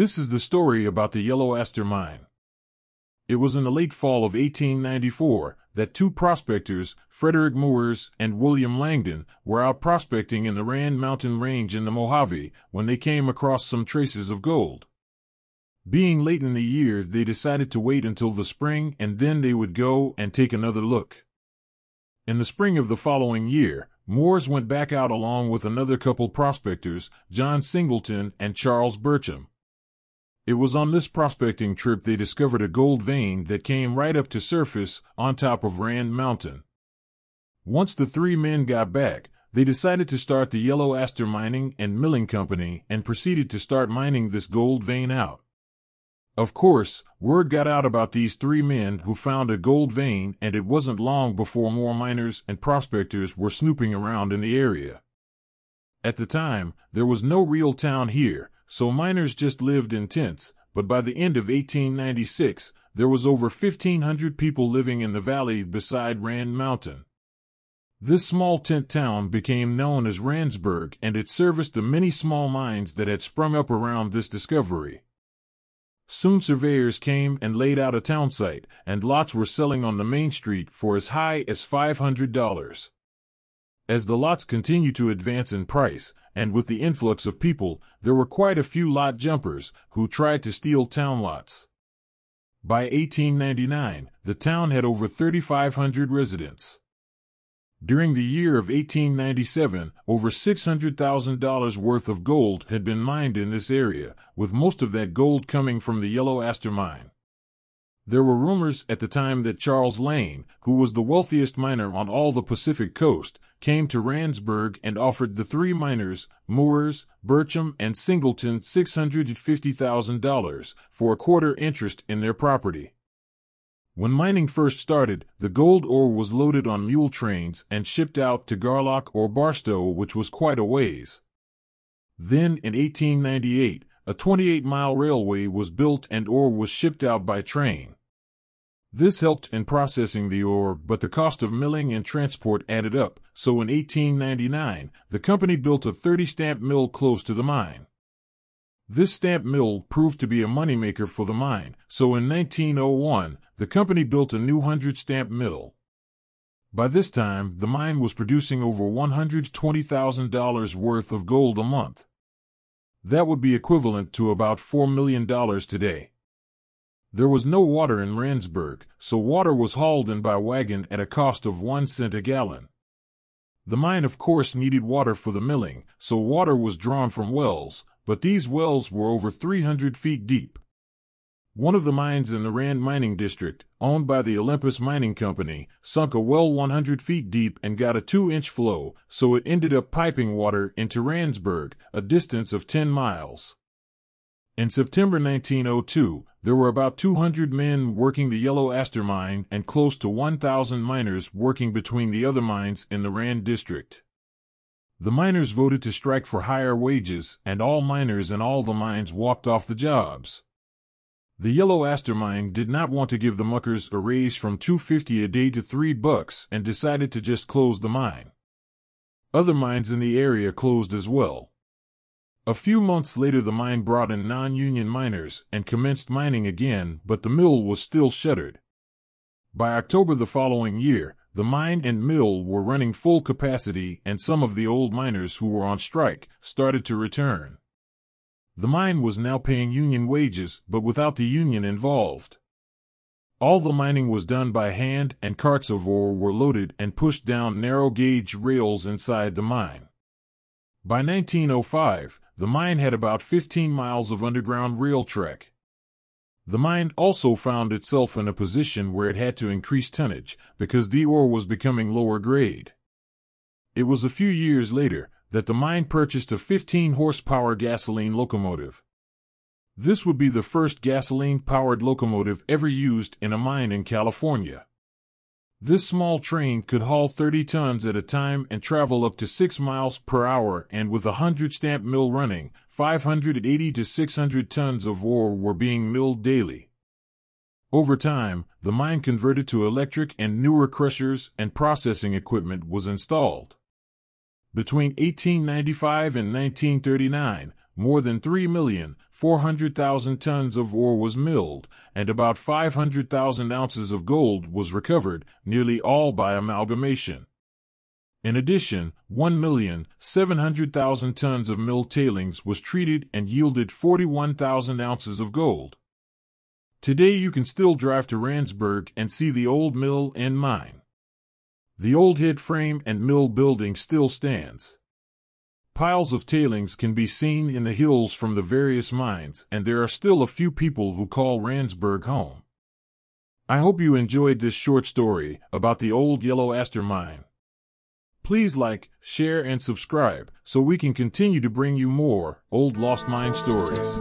This is the story about the Yellow Aster Mine. It was in the late fall of 1894 that two prospectors, Frederick Moores and William Langdon, were out prospecting in the Rand Mountain Range in the Mojave when they came across some traces of gold. Being late in the year, they decided to wait until the spring and then they would go and take another look. In the spring of the following year, Moores went back out along with another couple prospectors, John Singleton and Charles Burcham. It was on this prospecting trip they discovered a gold vein that came right up to surface on top of Rand Mountain. Once the three men got back, they decided to start the Yellow Aster Mining and Milling Company and proceeded to start mining this gold vein out. Of course, word got out about these three men who found a gold vein, and it wasn't long before more miners and prospectors were snooping around in the area. At the time, there was no real town here, so miners just lived in tents, but by the end of 1896, there was over 1,500 people living in the valley beside Rand Mountain. This small tent town became known as Randsburg and it serviced the many small mines that had sprung up around this discovery. Soon surveyors came and laid out a town site, and lots were selling on the main street for as high as $500. As the lots continued to advance in price, and with the influx of people, there were quite a few lot jumpers who tried to steal town lots. By 1899, the town had over 3,500 residents. During the year of 1897, over $600,000 worth of gold had been mined in this area, with most of that gold coming from the Yellow Aster mine. There were rumors at the time that Charles Lane, who was the wealthiest miner on all the Pacific coast, came to Randsburg and offered the three miners, Moores, Burcham, and Singleton $650,000 for a quarter interest in their property. When mining first started, the gold ore was loaded on mule trains and shipped out to Garlock or Barstow, which was quite a ways. Then, in 1898, a 28 mile railway was built and ore was shipped out by train. This helped in processing the ore, but the cost of milling and transport added up, so in 1899, the company built a 30 stamp mill close to the mine. This stamp mill proved to be a moneymaker for the mine, so in 1901, the company built a new 100 stamp mill. By this time, the mine was producing over $120,000 worth of gold a month. That would be equivalent to about $4 million today. There was no water in Randsburg, so water was hauled in by wagon at a cost of one cent a gallon. The mine, of course, needed water for the milling, so water was drawn from wells, but these wells were over 300 feet deep. One of the mines in the Rand Mining District, owned by the Olympus Mining Company, sunk a well 100 feet deep and got a 2 inch flow, so it ended up piping water into Randsburg, a distance of 10 miles. In September 1902, there were about 200 men working the Yellow Aster mine and close to 1,000 miners working between the other mines in the Rand district. The miners voted to strike for higher wages, and all miners in all the mines walked off the jobs. The Yellow Aster mine did not want to give the muckers a raise from 250 a day to 3 bucks and decided to just close the mine. Other mines in the area closed as well. A few months later, the mine brought in non union miners and commenced mining again, but the mill was still shuttered. By October the following year, the mine and mill were running full capacity, and some of the old miners who were on strike started to return. The mine was now paying union wages, but without the union involved. All the mining was done by hand, and carts of ore were loaded and pushed down narrow gauge rails inside the mine. By 1905, the mine had about 15 miles of underground rail track. The mine also found itself in a position where it had to increase tonnage because the ore was becoming lower grade. It was a few years later that the mine purchased a 15 horsepower gasoline locomotive. This would be the first gasoline powered locomotive ever used in a mine in California. This small train could haul 30 tons at a time and travel up to 6 miles per hour and with a 100 stamp mill running, 580 to 600 tons of ore were being milled daily. Over time, the mine converted to electric and newer crushers and processing equipment was installed. Between 1895 and 1939, more than 3,400,000 tons of ore was milled, and about 500,000 ounces of gold was recovered, nearly all by amalgamation. In addition, 1,700,000 tons of mill tailings was treated and yielded 41,000 ounces of gold. Today you can still drive to Randsburg and see the old mill and mine. The old head frame and mill building still stands. Piles of tailings can be seen in the hills from the various mines, and there are still a few people who call Randsburg home. I hope you enjoyed this short story about the old Yellow Aster mine. Please like, share, and subscribe so we can continue to bring you more old lost mine stories.